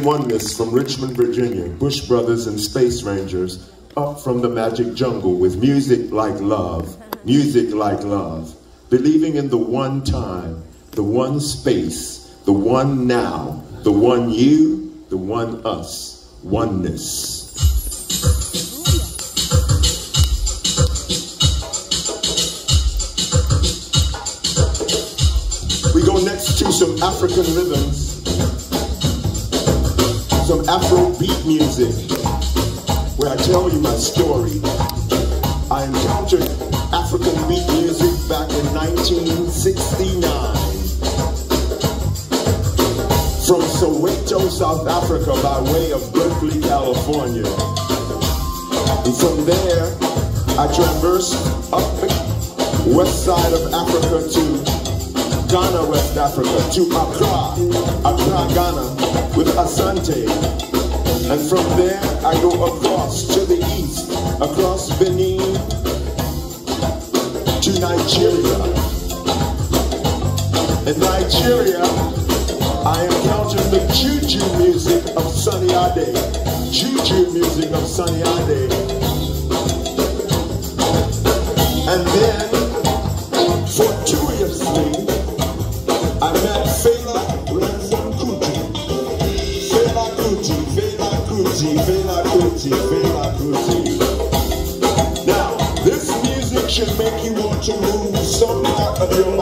and Oneness from Richmond, Virginia, Bush Brothers and Space Rangers, up from the magic jungle with music like love, music like love, believing in the one time, the one space, the one now, the one you, the one us, oneness. music, where I tell you my story. I encountered African beat music back in 1969. From Soweto, South Africa, by way of Berkeley, California. And from there, I traversed up the west side of Africa to Ghana, West Africa, to Accra, Accra, Ghana, with Asante, and from there, I go across to the east, across Benin to Nigeria. In Nigeria, I encounter the juju music of Sunny Ade. Juju music of Sunny Ade. And then should make you want to move some out of your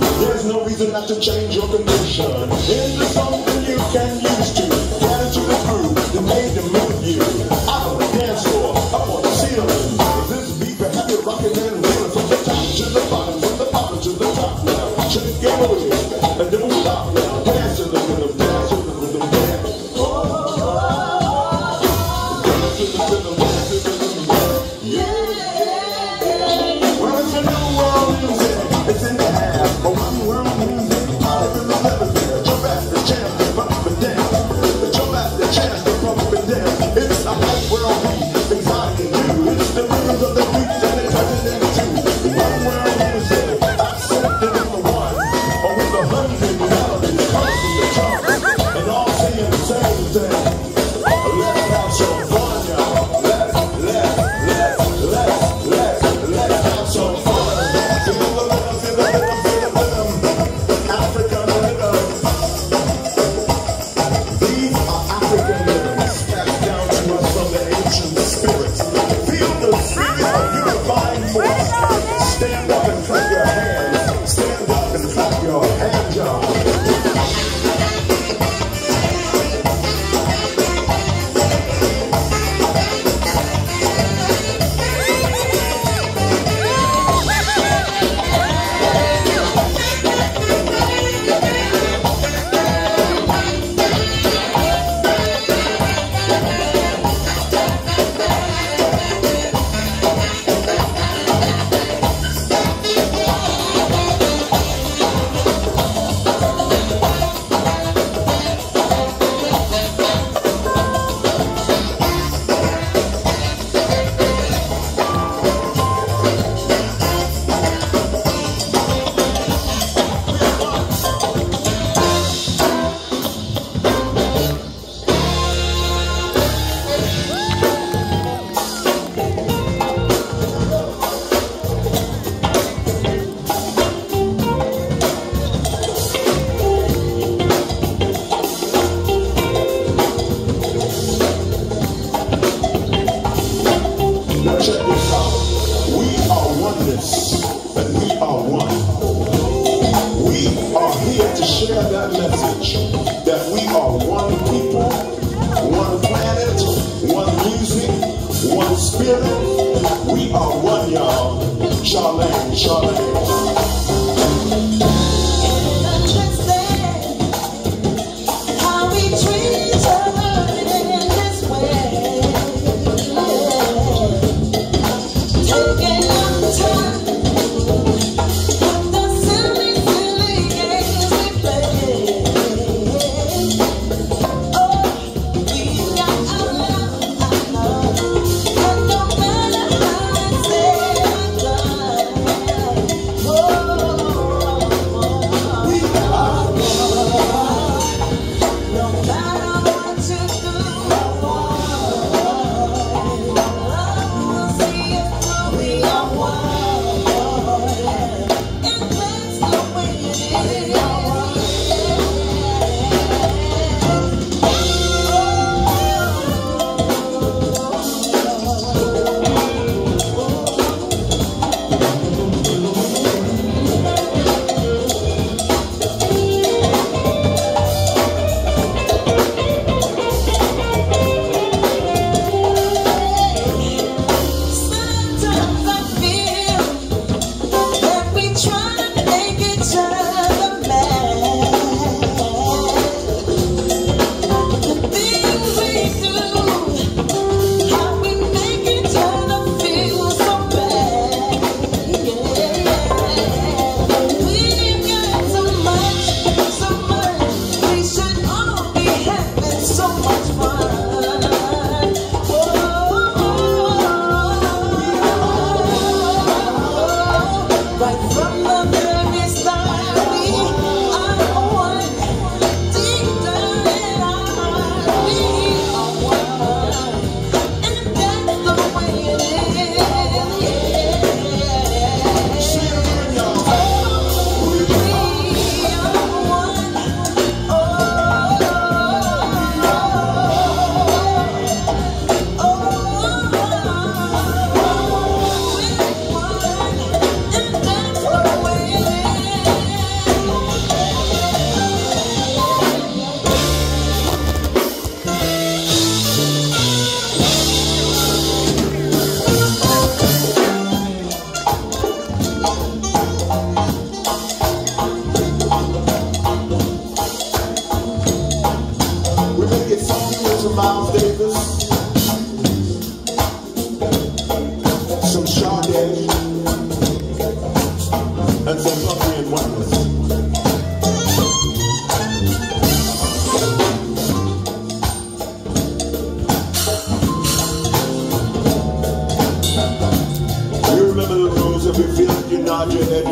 There's no reason not to change your condition. Into something you can use to get into the groove that made the move you. Out on the dance floor, up on the ceiling. This beat will have you rocking and rolling from the top to the bottom, from the bottom to the top. Now, shake get away,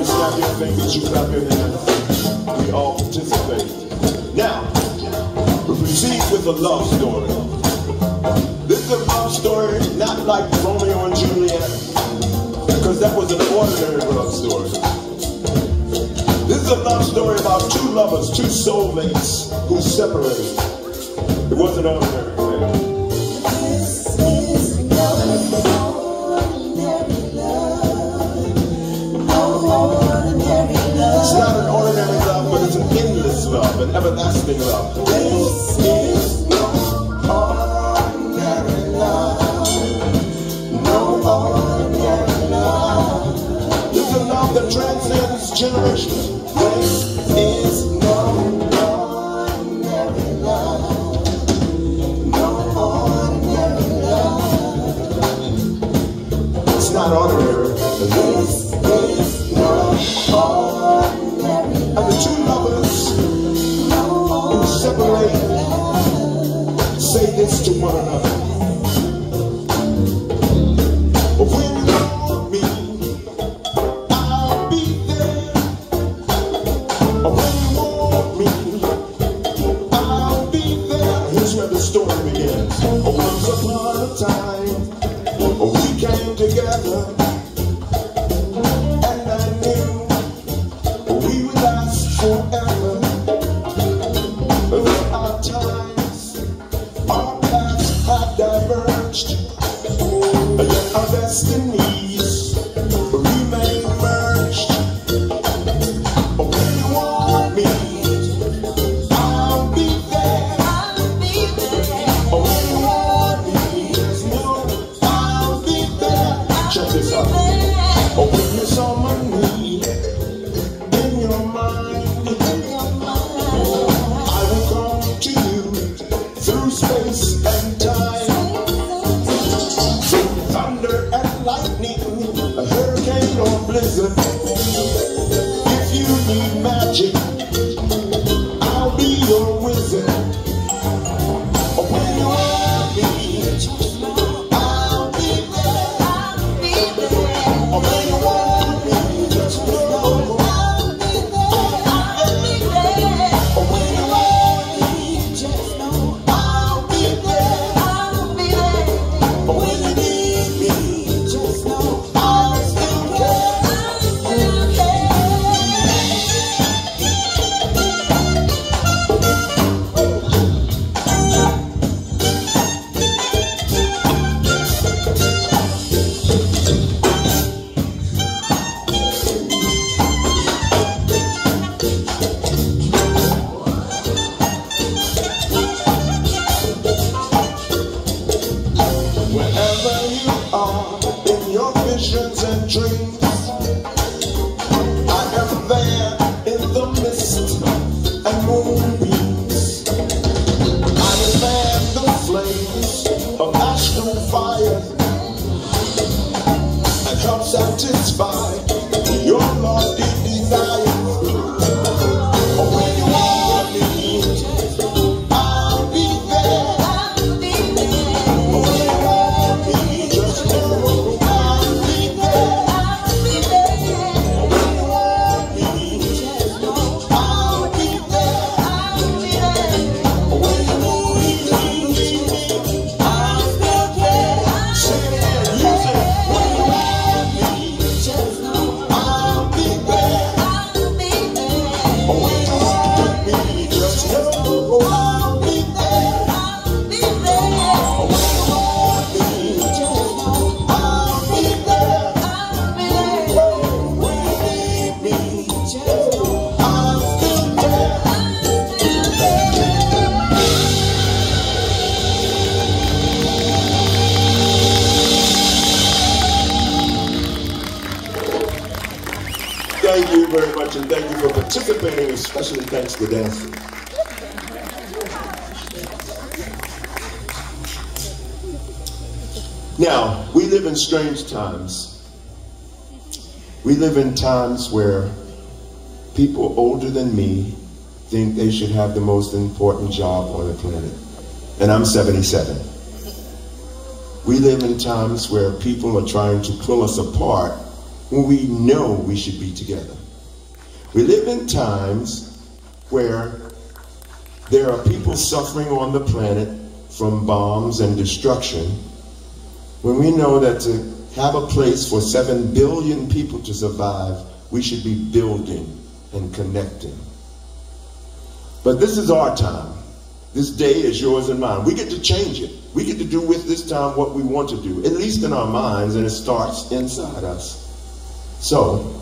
hands, clap your fingers, you clap your hands. We all participate. Now, we proceed with the love story. This is a love story not like Romeo and Juliet, because that was an ordinary love story. This is a love story about two lovers, two soulmates who separated. It wasn't ordinary. and everlasting love. This is no ordinary love. No ordinary love. It's a love that transcends generations. this to one another. to death. Now, we live in strange times. We live in times where people older than me think they should have the most important job on the planet. And I'm 77. We live in times where people are trying to pull us apart when we know we should be together. We live in times where there are people suffering on the planet from bombs and destruction when we know that to have a place for seven billion people to survive, we should be building and connecting. But this is our time. This day is yours and mine. We get to change it. We get to do with this time what we want to do, at least in our minds, and it starts inside us. So,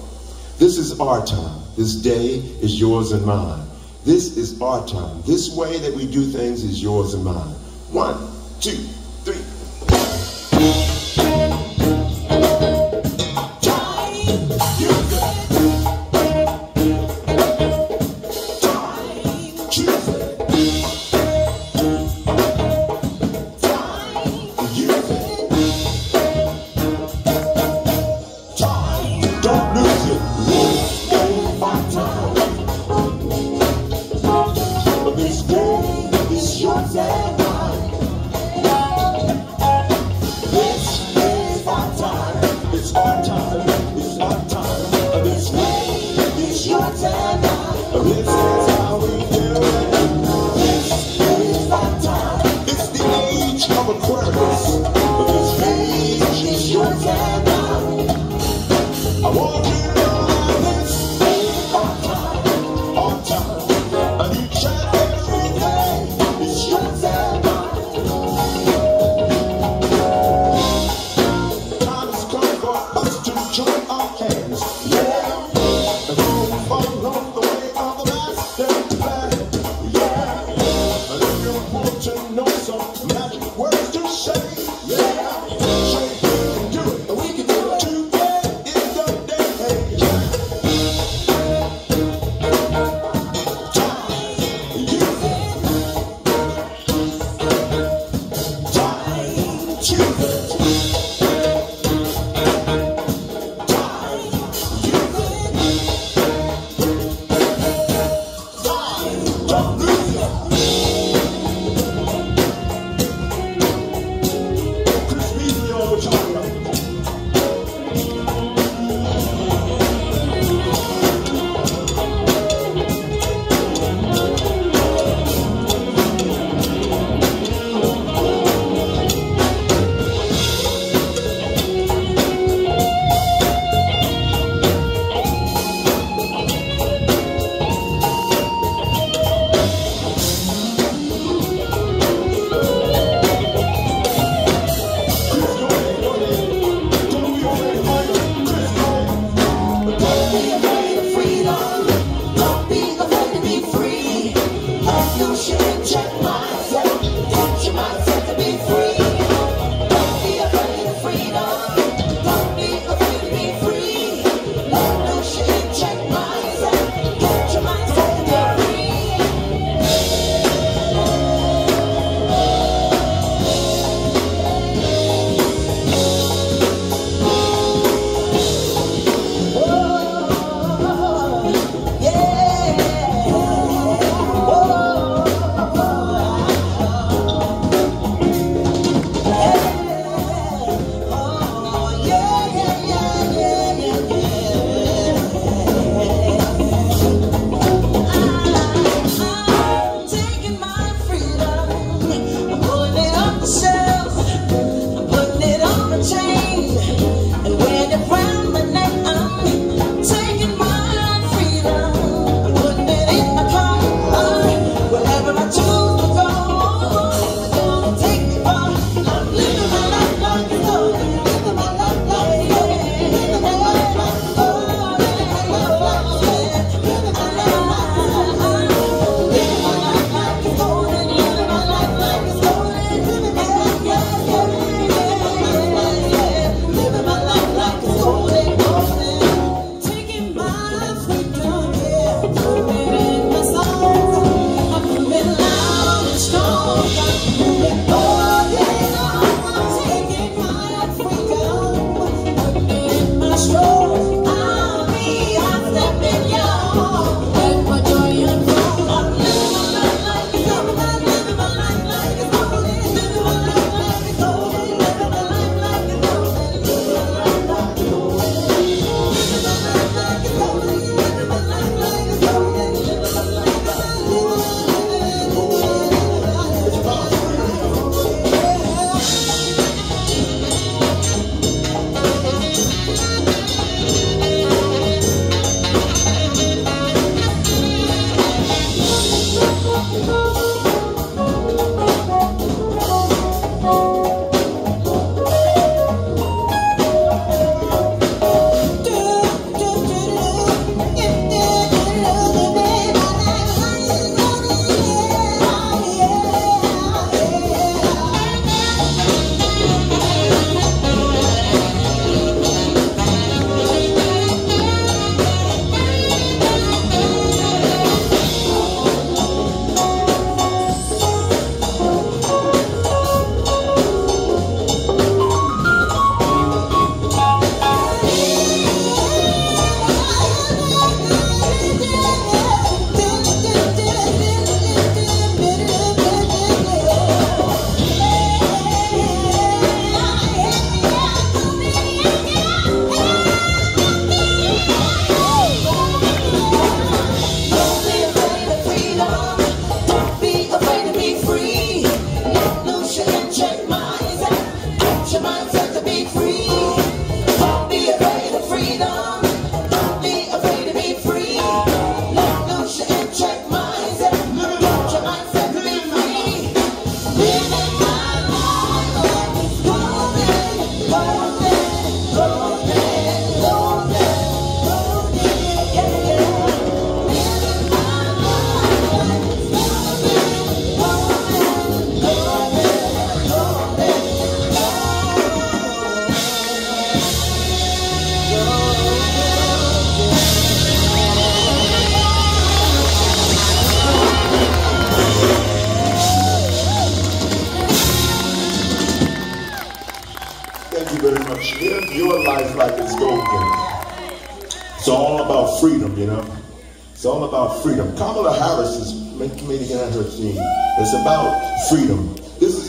this is our time. This day is yours and mine. This is our time. This way that we do things is yours and mine. One, two, three. It's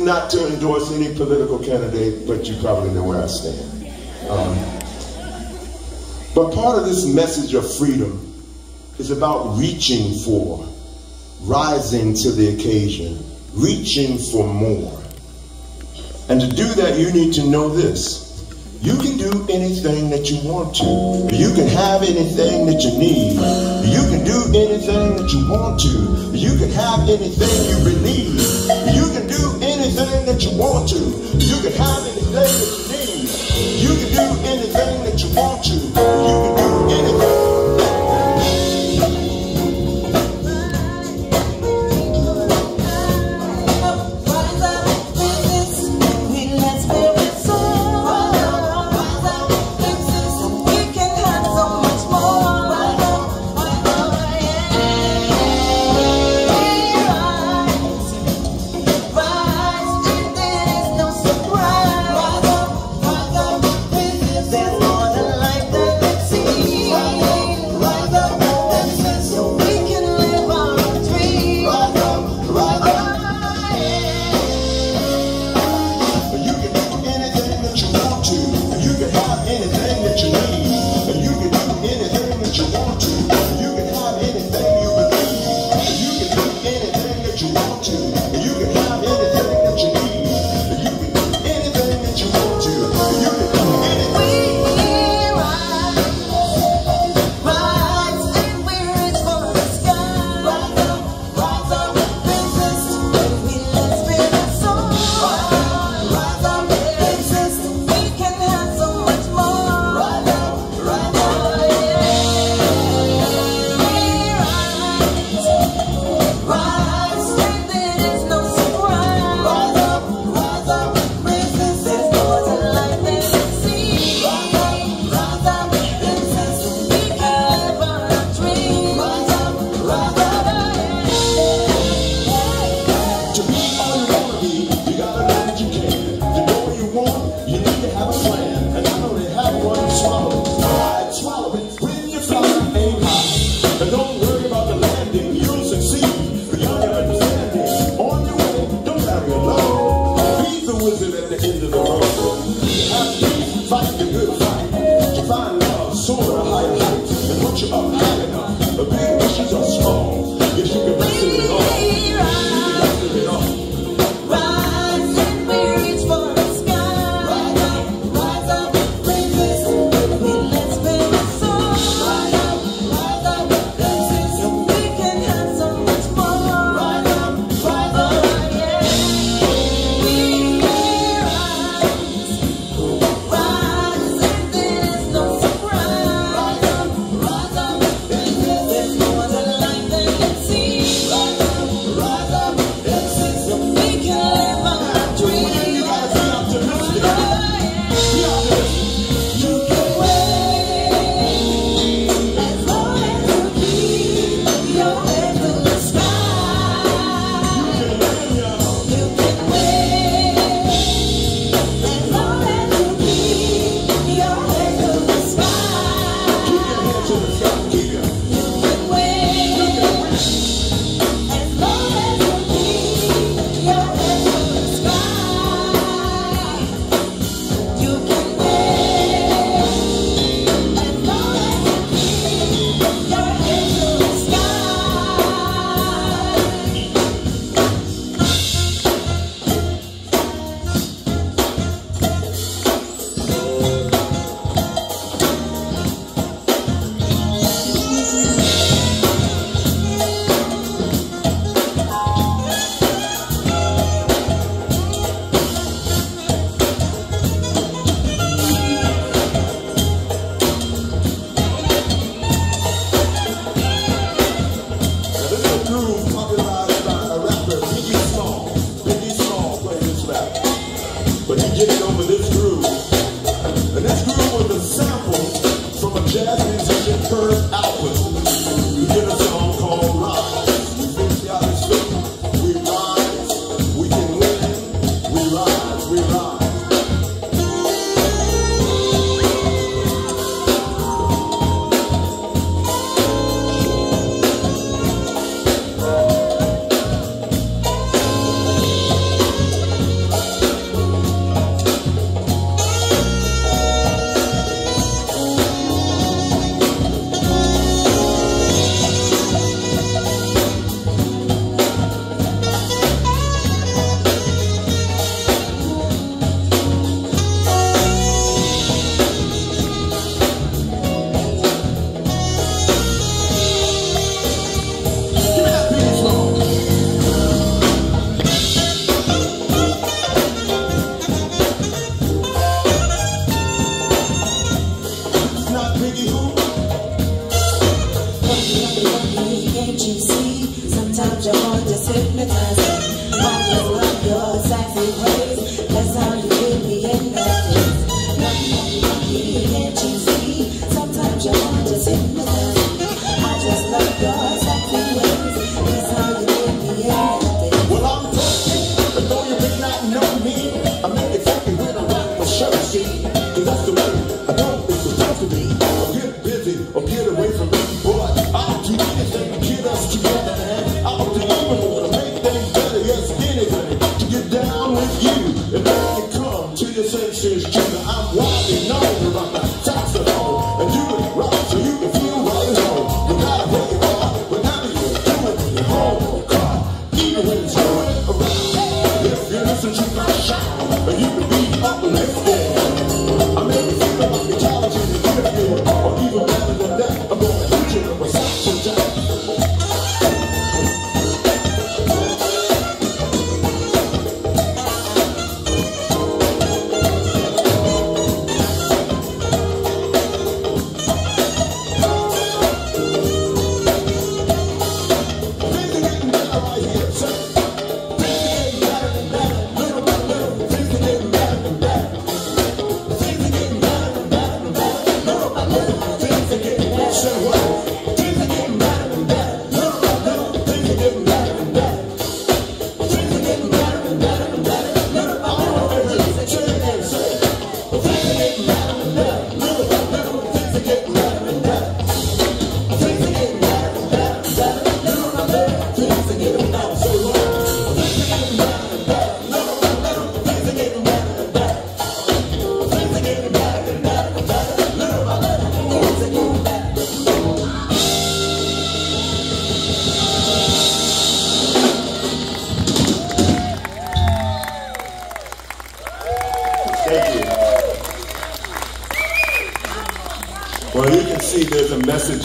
not to endorse any political candidate, but you probably know where I stand. Um, but part of this message of freedom is about reaching for, rising to the occasion, reaching for more. And to do that, you need to know this. You can do anything that you want to. You can have anything that you need. You can do anything that you want to. You can have anything you believe. You can do anything that you want to. You can have anything that you need. You can do anything that you want to. You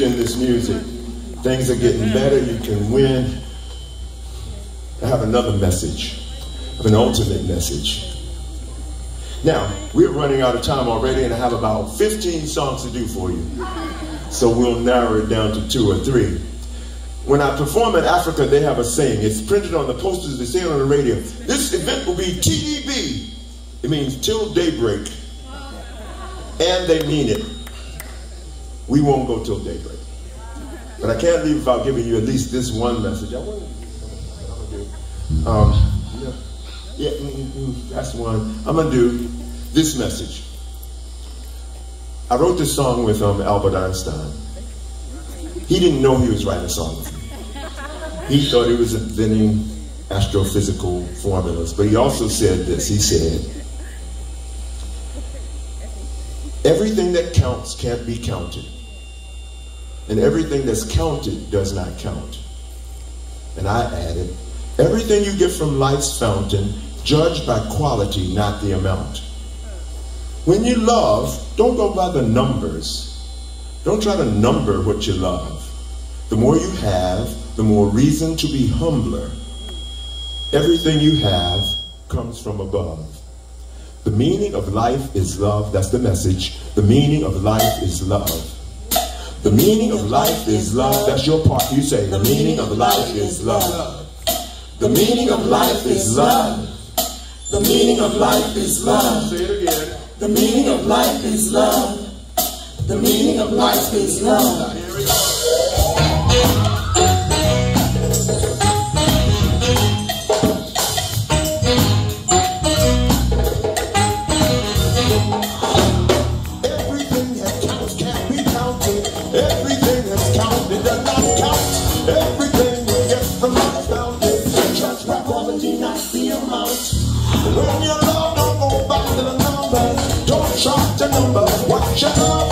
in this music. Things are getting better. You can win. I have another message. I have an ultimate message. Now, we're running out of time already, and I have about 15 songs to do for you. So we'll narrow it down to two or three. When I perform in Africa, they have a saying. It's printed on the posters, they say it on the radio. This event will be TDB. It means till daybreak. And they mean it. Can't leave without giving you at least this one message. I want to um, yeah, yeah mm, mm, that's one. I'm to do this message. I wrote this song with um, Albert Einstein. He didn't know he was writing a song with me. He thought he was inventing astrophysical formulas. But he also said this. He said, everything that counts can't be counted and everything that's counted does not count. And I added, everything you get from life's fountain, judge by quality, not the amount. When you love, don't go by the numbers. Don't try to number what you love. The more you have, the more reason to be humbler. Everything you have comes from above. The meaning of life is love. That's the message. The meaning of life is love. The meaning of life is love. That's your part. You say, The meaning of life is love. The meaning of life is love. The meaning of life is love. Say it again. The meaning of life is love. The meaning of life is love. When love, don't go back to the numbers. Don't number, watch out.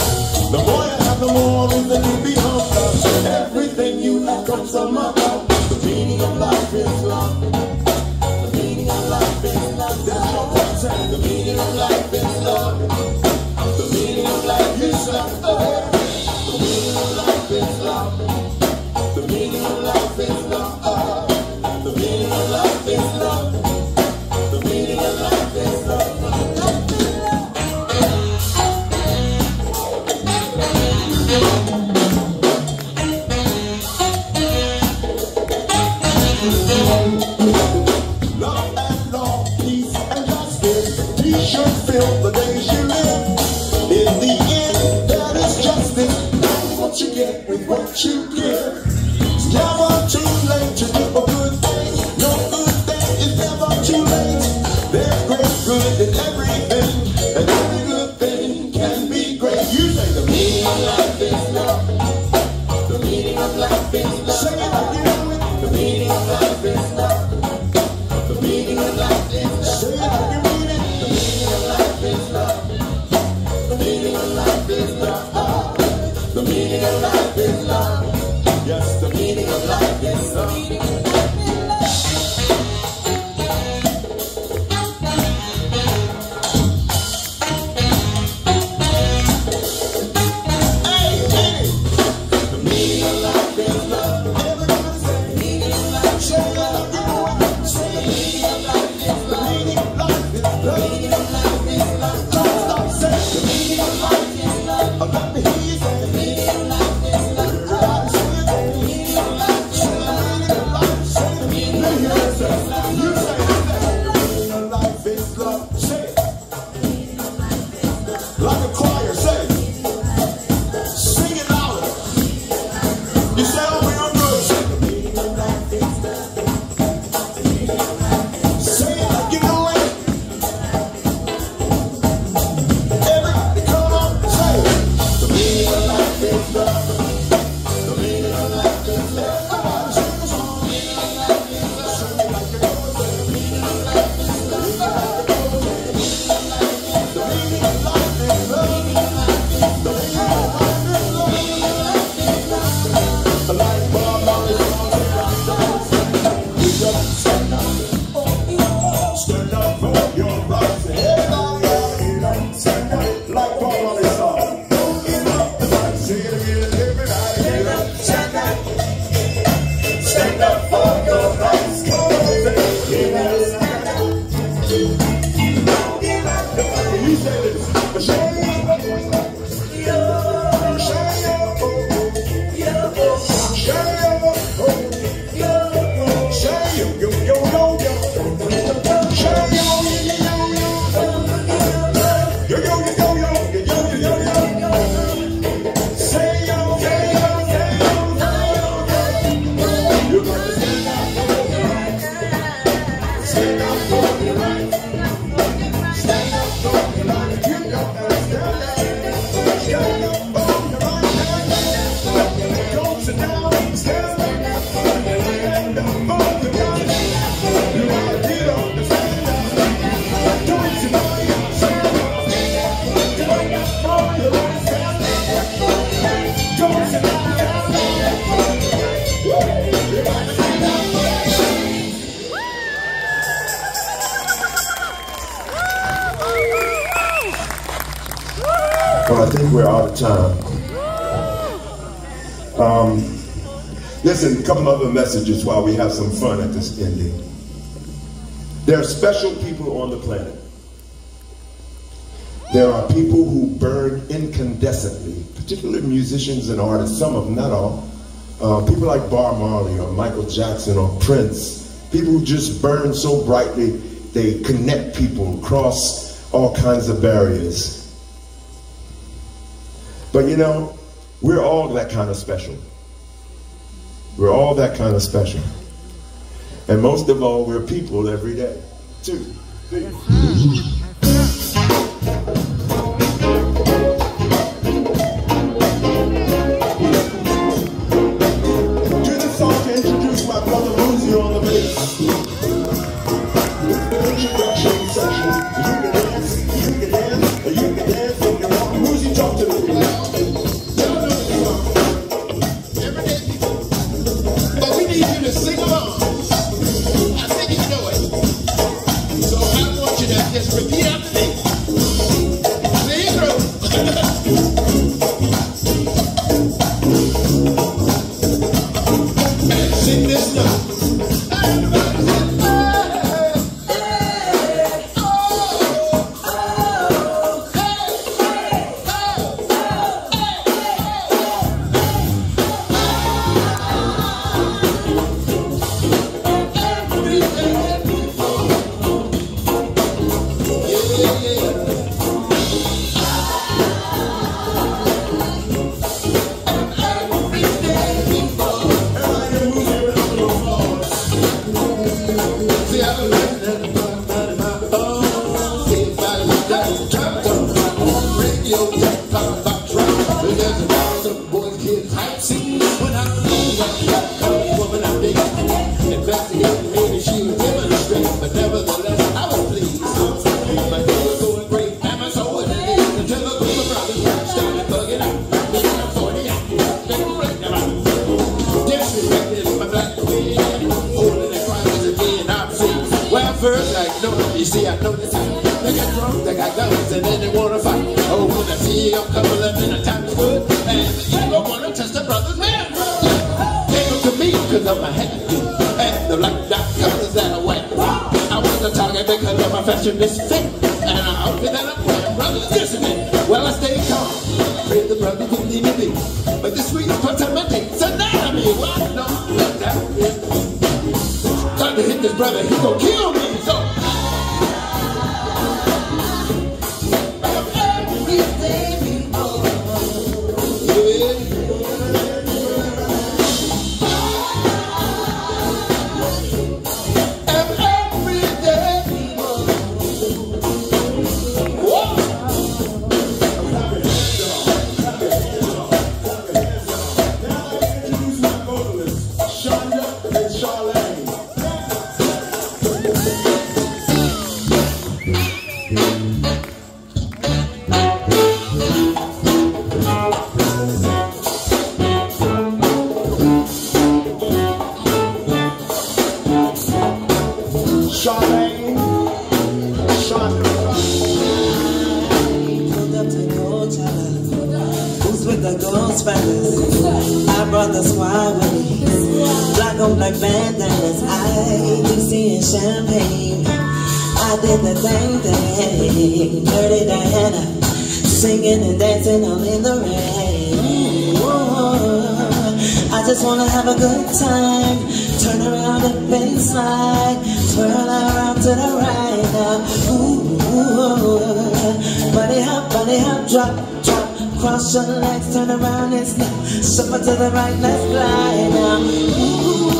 The boy you have, the more reason to be humble. Everything you have comes from above. The meaning of life is love. The meaning of life is love. The meaning of life is love. The meaning of life is love. messages while we have some fun at this ending. There are special people on the planet. There are people who burn incandescently, particularly musicians and artists, some of them, not all. Uh, people like Bob Marley or Michael Jackson or Prince, people who just burn so brightly they connect people across all kinds of barriers. But you know, we're all that kind of special. We're all that kind of special. And most of all, we're people every day. Two, hmm. time. Turn around and inside Twirl around to the right now Ooh, ooh, bunny hop, bunny hop, drop, drop. Cross your legs, turn around and stop Step to the right, let's glide now Ooh,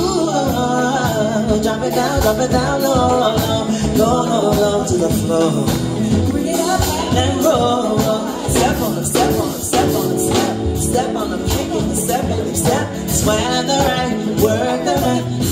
drop it down, drop it down low, low. Low, low, low to the floor. Bring it up and roll. swear the I work the right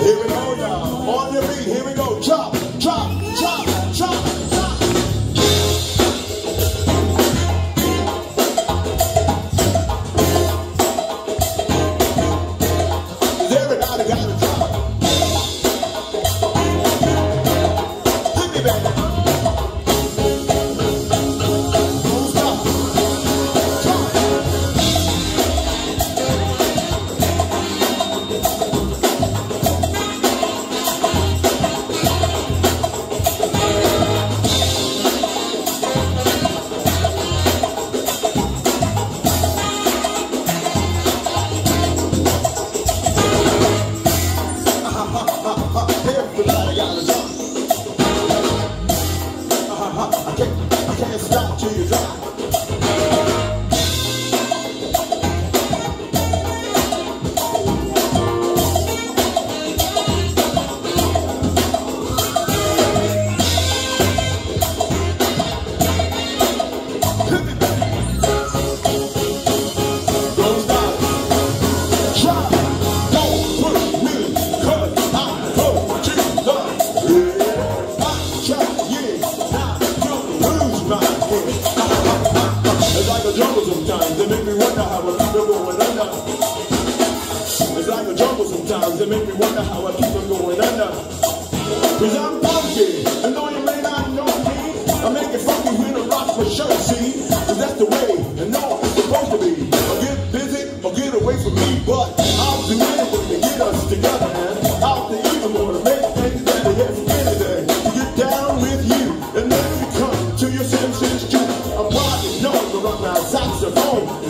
Here we go now. On your feet. Here we go. Drop, drop, 오.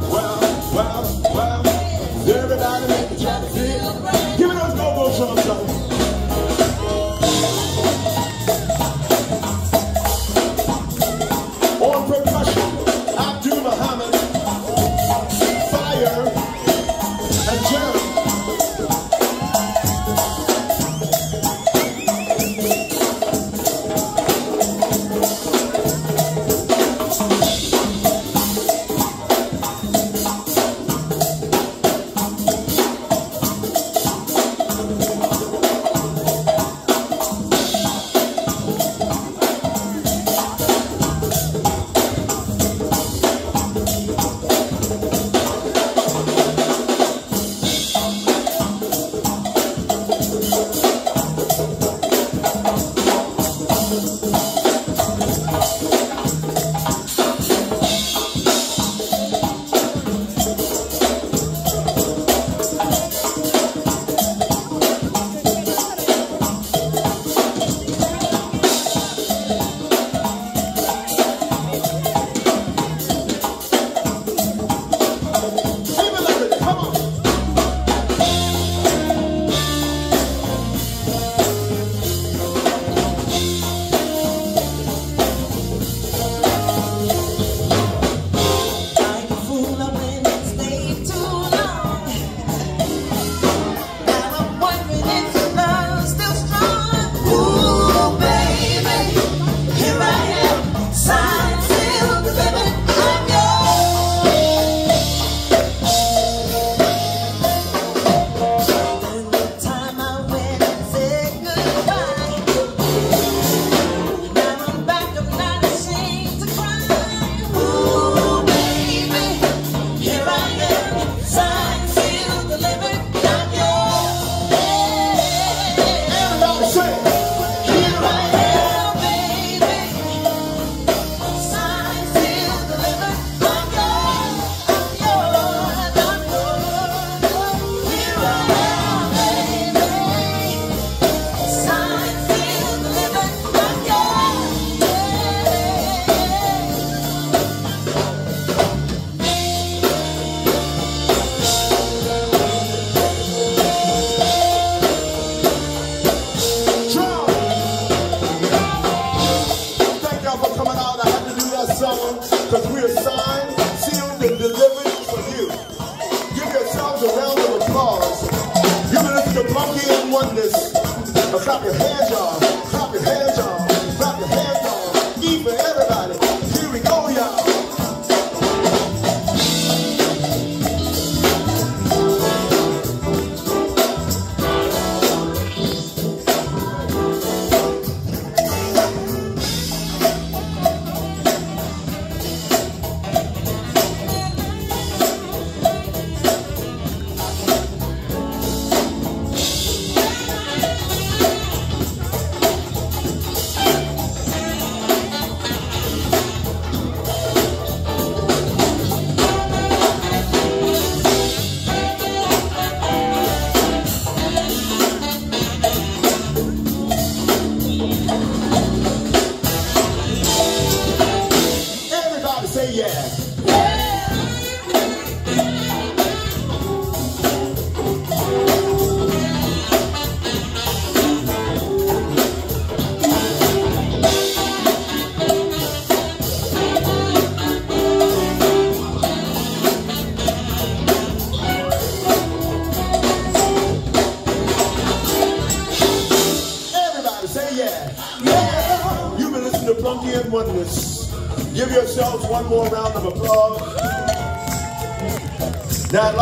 Well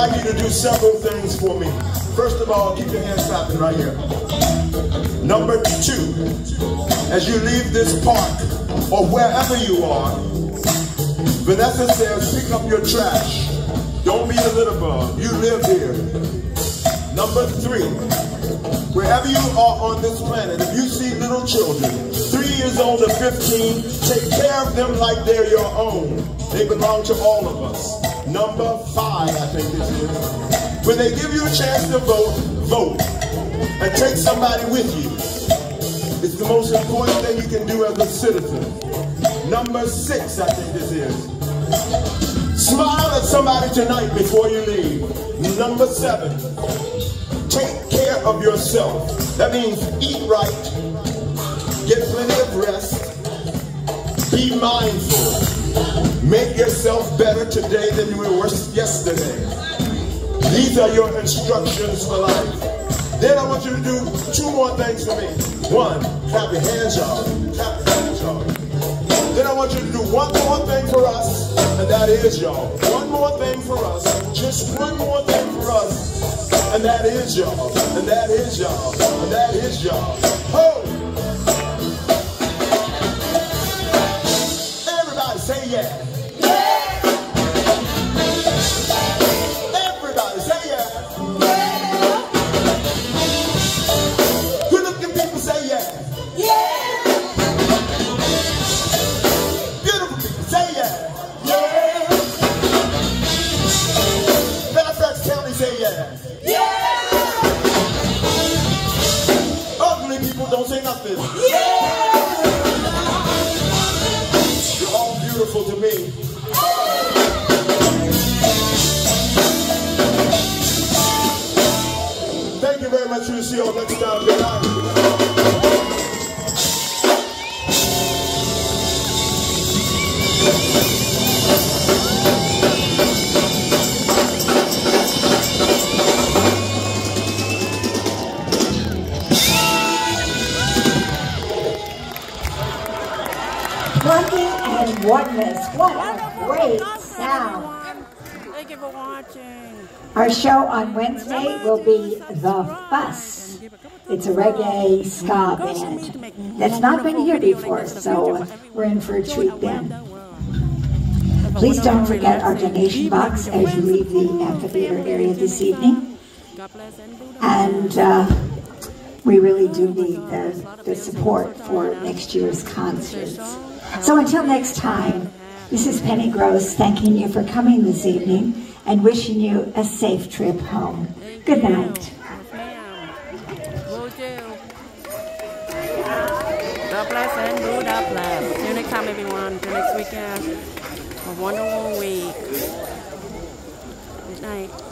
like you to do several things for me. First of all, keep your hands clapping right here. Number two, as you leave this park or wherever you are, Vanessa says pick up your trash. Don't be a litter bug. You live here. Number three, Wherever you are on this planet, if you see little children, three years old or 15, take care of them like they're your own. They belong to all of us. Number this is. When they give you a chance to vote, vote. And take somebody with you. It's the most important thing you can do as a citizen. Number six, I think this is. Smile at somebody tonight before you leave. Number seven, take care of yourself. That means eat right, get plenty of rest, be mindful, make yourself better today than you were yesterday. These are your instructions for life. Then I want you to do two more things for me. One, clap your hands, y'all. Clap your hands, y'all. Then I want you to do one more thing for us, and that is y'all. One more thing for us. Just one more thing for us, and that is y'all. And that is y'all. And that is y'all. Ho! Everybody say yeah. The Fuss. It's a reggae ska band that's not been here before, so we're in for a treat then. Please don't forget our donation box as you leave the amphitheater area this evening. And And uh, we really do need the, the support for next year's concerts. So until next time, this is Penny Gross thanking you for coming this evening and wishing you a safe trip home. Good night. Buddha bless. See you next time, everyone. Until next weekend. A wonderful week. Good night.